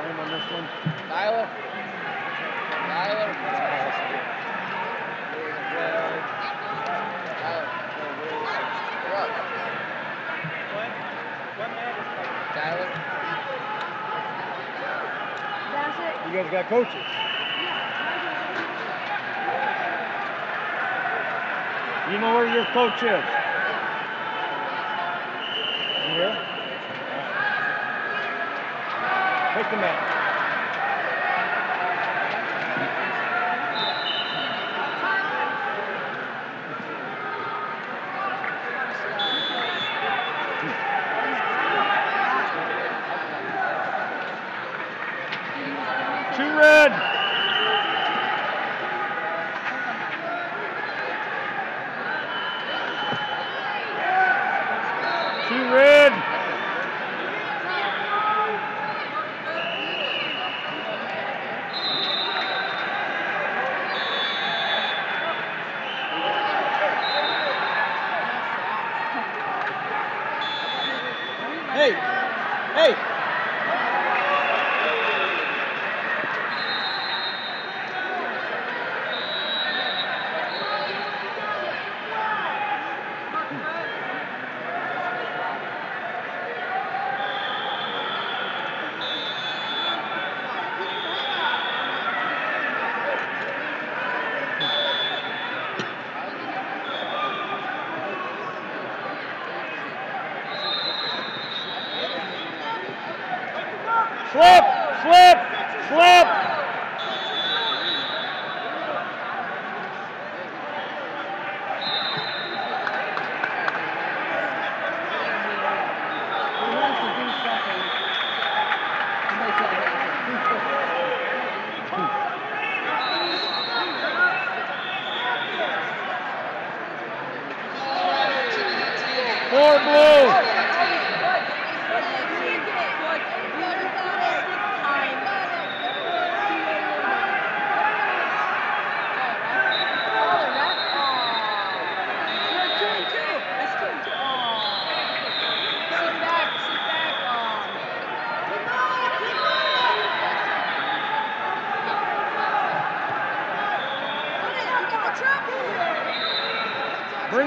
time on this one? Tyler. Tyler. Tyler. Up. Tyler. You guys got coaches. You know where your coach is? You here? Take the man. Two red. Two red. Hey, hey. To do something. Four blue.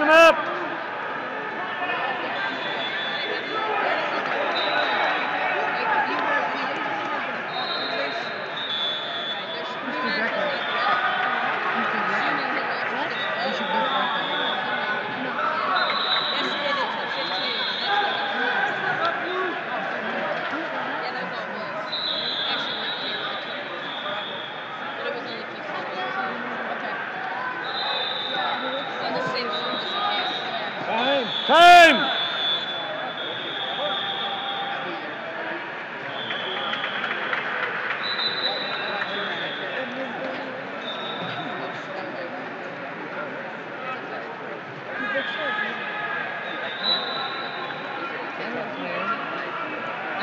Them up. Time. Time. I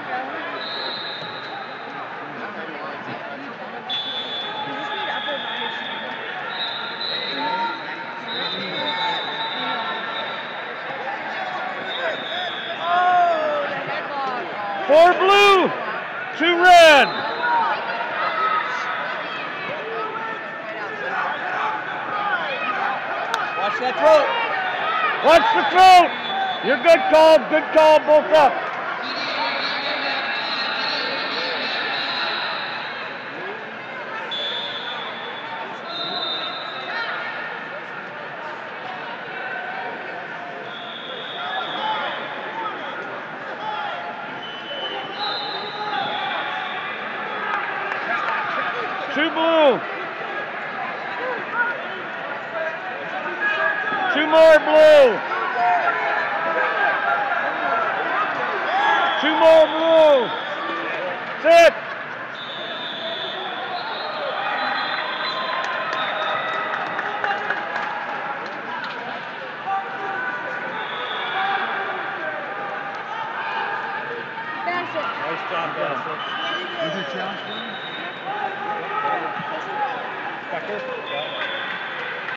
Four blue. Two red. Watch that throat. Watch the throat. You're good call. Good call. Both up. Two blue. Two more blue. Two more blue. Sit. Nice job, Bassett. Was it challenge Becker?